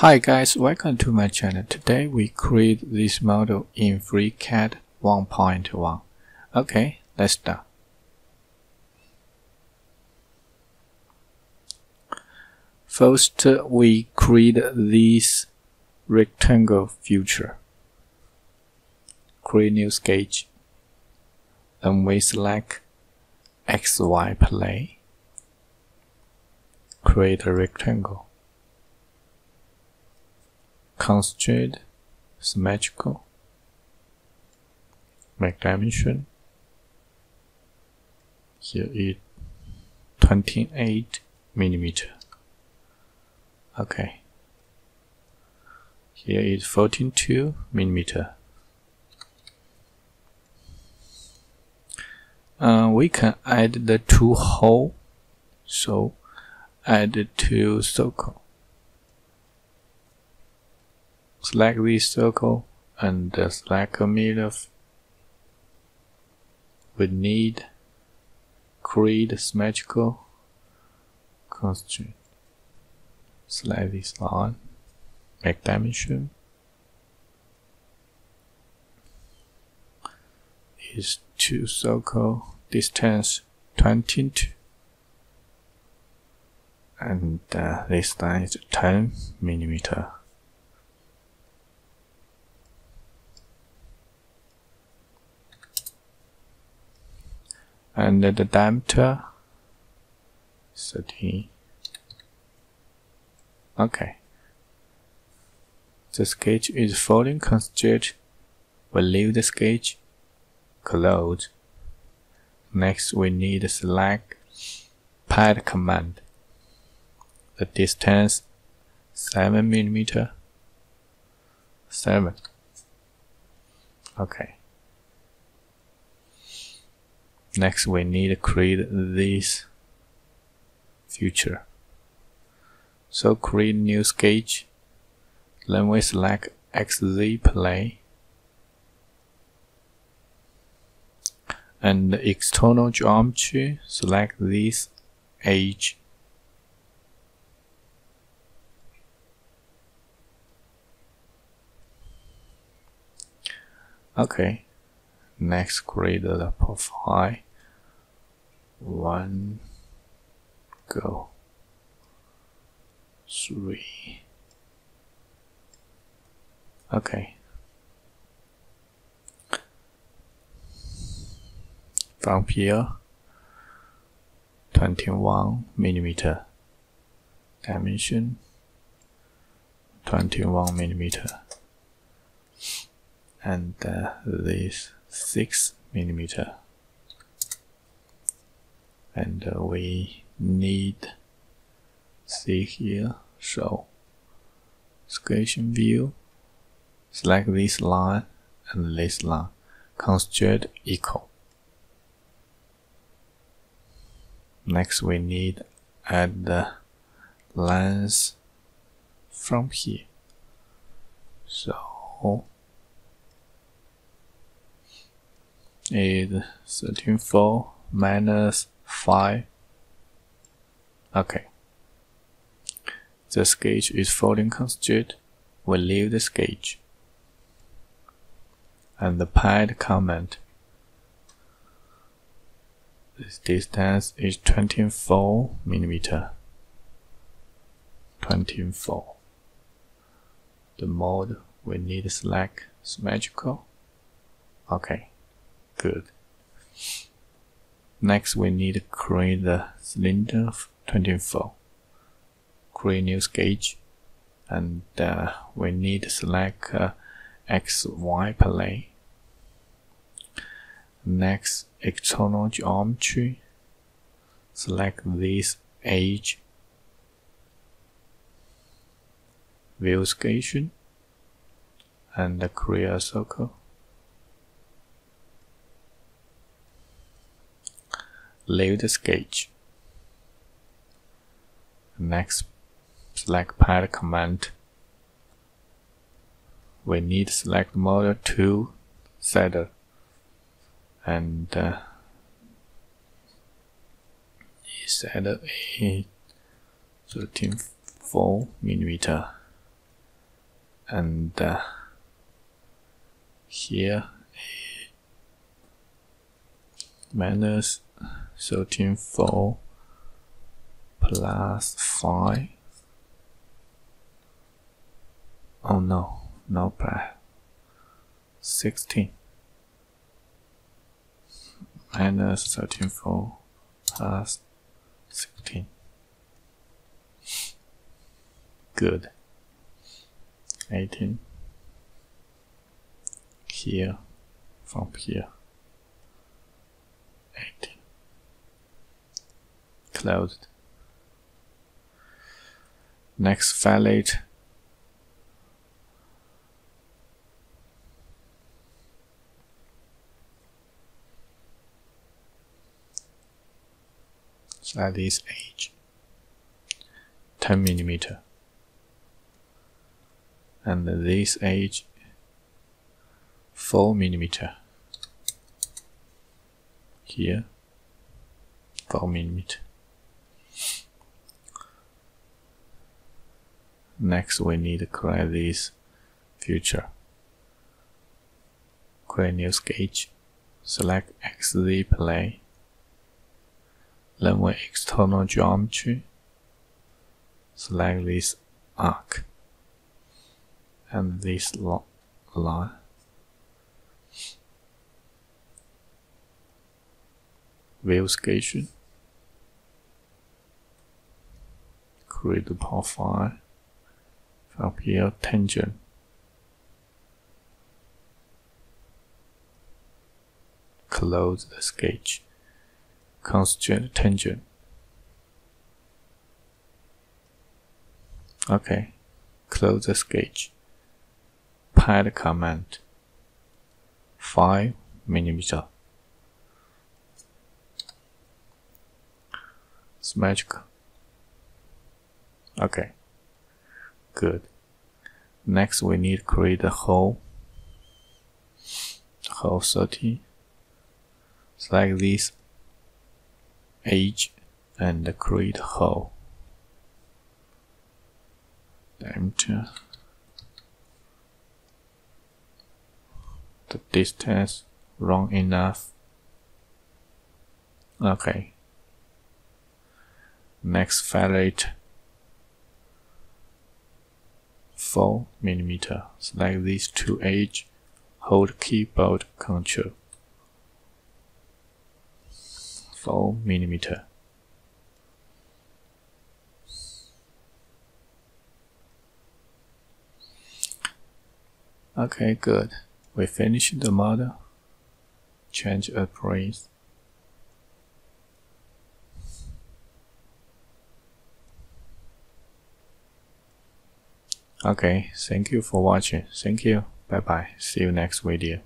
Hi guys, welcome to my channel. Today we create this model in FreeCAD 1.1. Okay, let's start. First, we create this rectangle feature. Create new sketch. Then we select XY plane. Create a rectangle constraint symmetrical make dimension. Here is 28 millimeter. Okay. Here is 14.2 millimeter. Uh, we can add the two hole so add two circle select this circle and select a middle we need create symmetrical constraint select this line. Make dimension is two circle distance 22 and uh, this line is 10 millimeter and the diameter 13 okay. The sketch is falling. Constraint we leave the sketch closed next we need select pad command. The distance 7 millimeter. 7 okay Next, we need to create this feature. So create new sketch. Then we select XZ plane. And external geometry, select this edge. Okay, next create the profile one go. Three. Okay. From here 21 millimeter dimension 21 millimeter. And uh, this 6 millimeter. And uh, we need see here show sketching view select this line and this line. Constraint equal next we need add the lines from here. So is 134 minus 5 okay. The sketch is falling constraint we leave the sketch. And the pad comment. This distance is 24 millimeter. 24 the mode we need select symmetrical. Okay good Next, we need to create the cylinder 24. Create new sketch, and uh, we need to select uh, XY plane. Next, external geometry. Select this edge. View sketching, and create a circle. Leave the sketch. Next, select pad command. We need select model 2 setter and uh, set a 13.4 millimeter and uh, here minus 13.4 plus 5 oh no no plus 16 minus 13.4 plus 16 good. 18 here from here 18 closed. Next valid. That is age 10 millimeter. And this age 4 millimeter. Here 4 millimeter next we need to create this feature create new sketch select XZ plane then with external geometry select this arc and this line. View sketching. Create the profile. From here, tangent. Close the sketch. Constraint tangent. Okay, close the sketch pad command 5 millimeter magic. okay good next we need create a hole hole 30 select this edge and create hole enter the distance wrong enough. Okay. Next fillet 4 millimeter. Select these two edge. Hold keyboard control. 4 millimeter. Okay, good. We finish the model. Change a Okay, thank you for watching. Thank you. Bye bye. See you next video.